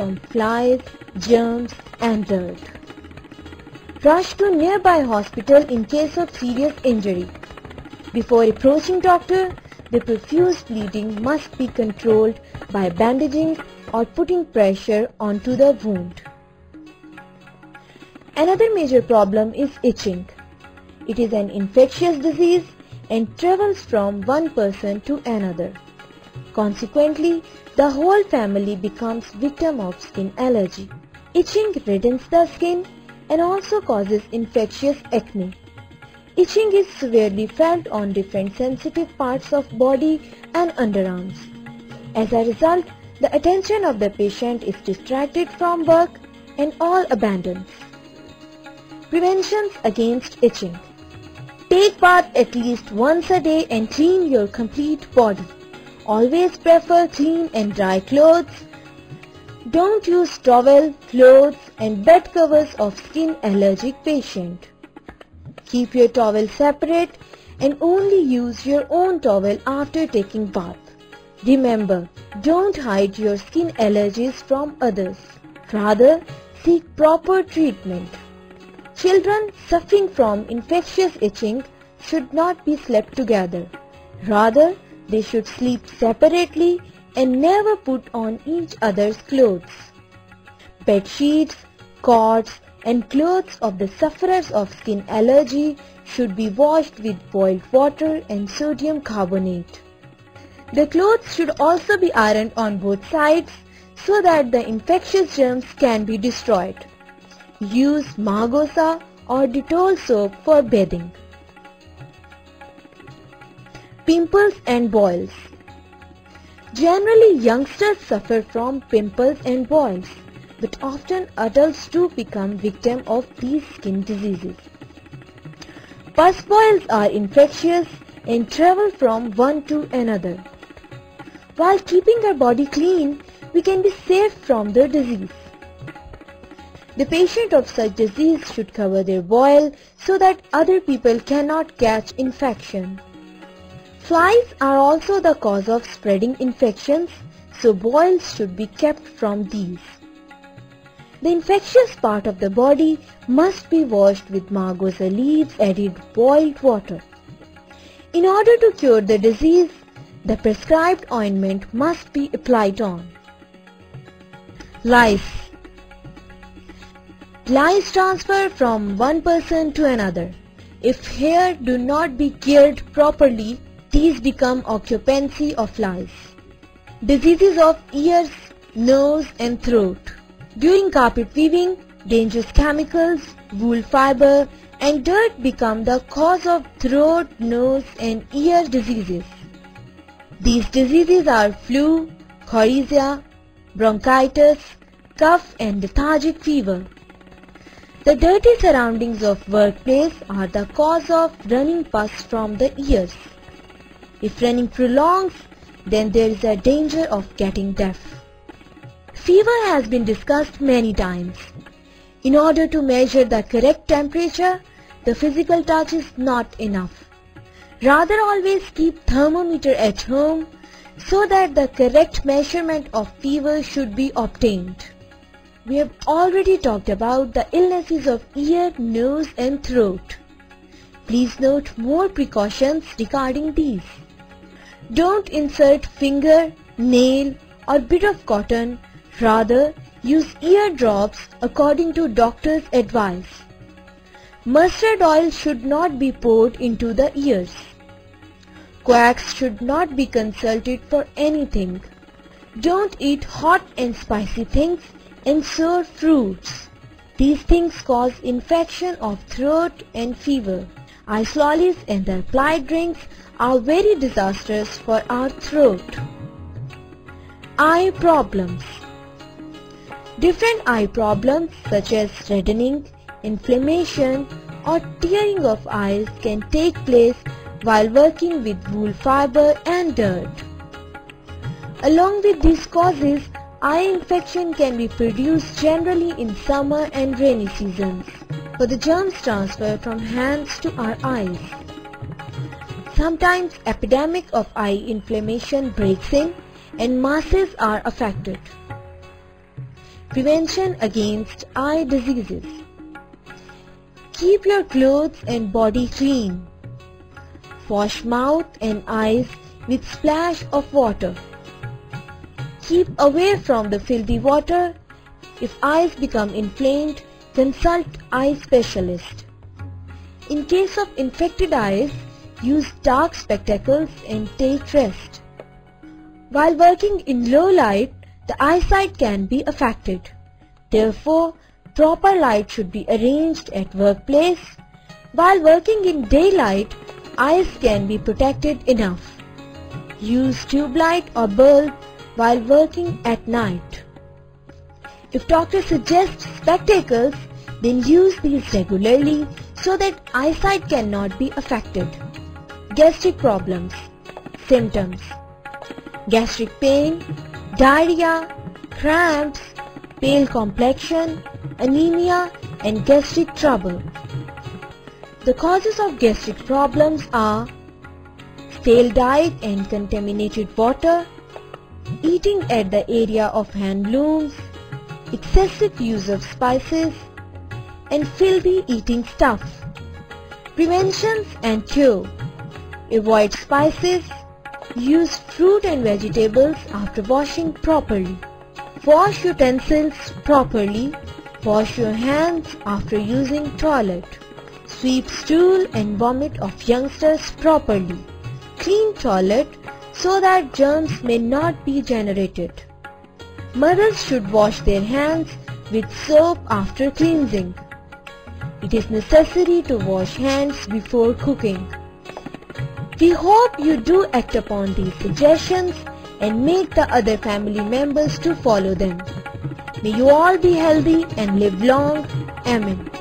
from flies, germs and dirt. Rush to nearby hospital in case of serious injury. Before approaching doctor, the profuse bleeding must be controlled by bandaging or putting pressure onto the wound. Another major problem is itching. It is an infectious disease and travels from one person to another. Consequently, the whole family becomes victim of skin allergy. Itching reddens the skin and also causes infectious acne. Itching is severely felt on different sensitive parts of body and underarms. As a result, the attention of the patient is distracted from work and all abandons. Preventions against itching. Take bath at least once a day and clean your complete body. Always prefer clean and dry clothes. Don't use towel, clothes and bed covers of skin allergic patient. Keep your towel separate and only use your own towel after taking bath. Remember, don't hide your skin allergies from others. Rather, seek proper treatment. Children suffering from infectious itching should not be slept together. Rather, they should sleep separately and never put on each other's clothes. Bed sheets, cots and clothes of the sufferers of skin allergy should be washed with boiled water and sodium carbonate. The clothes should also be ironed on both sides so that the infectious germs can be destroyed. Use Margosa or Dettol soap for bathing. Pimples and boils. Generally, youngsters suffer from pimples and boils, but often adults too become victim of these skin diseases. Pus boils are infectious and travel from one to another. While keeping our body clean, we can be safe from the disease. The patient of such disease should cover their boil so that other people cannot catch infection. Flies are also the cause of spreading infections, so boils should be kept from these. The infectious part of the body must be washed with margosa leaves added boiled water. In order to cure the disease, the prescribed ointment must be applied on. Lice Lice transfer from one person to another. If hair do not be cared properly, these become occupancy of lice. Diseases of ears, nose and throat. During carpet weaving, dangerous chemicals, wool fiber and dirt become the cause of throat, nose and ear diseases. These diseases are flu, coryza, bronchitis, cough and lethargic fever. The dirty surroundings of workplace are the cause of running pus from the ears. If running prolongs, then there is a danger of getting deaf. Fever has been discussed many times. In order to measure the correct temperature, the physical touch is not enough. Rather always keep thermometer at home so that the correct measurement of fever should be obtained. We have already talked about the illnesses of ear, nose and throat. Please note more precautions regarding these. Don't insert finger, nail or bit of cotton. Rather, use ear drops according to doctor's advice. Mustard oil should not be poured into the ears. Quacks should not be consulted for anything. Don't eat hot and spicy things and sour fruits. These things cause infection of throat and fever. Isolalis and their applied drinks are very disastrous for our throat. Eye problems Different eye problems such as reddening, inflammation or tearing of eyes can take place while working with wool fiber and dirt. Along with these causes, eye infection can be produced generally in summer and rainy seasons, for the germs transfer from hands to our eyes. Sometimes epidemic of eye inflammation breaks in and masses are affected. prevention against eye diseases. Keep your clothes and body clean. Wash mouth and eyes with splash of water. Keep away from the filthy water. If eyes become inflamed, consult eye specialist. In case of infected eyes, use dark spectacles and take rest. While working in low light, the eyesight can be affected. Therefore, proper light should be arranged at workplace. While working in daylight, eyes can be protected enough. Use tube light or bulb while working at night. If doctor suggests spectacles, then use these regularly so that eyesight cannot be affected. Gastric problems. Symptoms. Gastric pain, diarrhea, cramps, pale complexion, anemia and gastric trouble. The causes of gastric problems are stale diet and contaminated water, eating at the area of hand looms, excessive use of spices, and filthy eating stuff. Preventions and cure. Avoid spices. Use fruit and vegetables after washing properly. Wash utensils properly. Wash your hands after using toilet. Sweep stool and vomit of youngsters properly. Clean toilet so that germs may not be generated. Mothers should wash their hands with soap after cleansing. It is necessary to wash hands before cooking. We hope you do act upon these suggestions and make the other family members to follow them. May you all be healthy and live long. Amen.